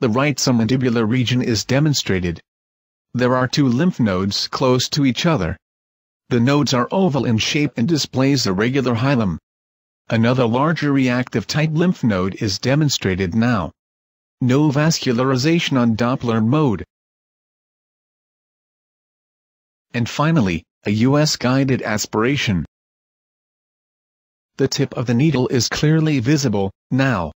the right submandibular region is demonstrated. There are two lymph nodes close to each other. The nodes are oval in shape and displays a regular hilum. Another larger reactive type lymph node is demonstrated now. No vascularization on Doppler mode. And finally, a US guided aspiration. The tip of the needle is clearly visible, now.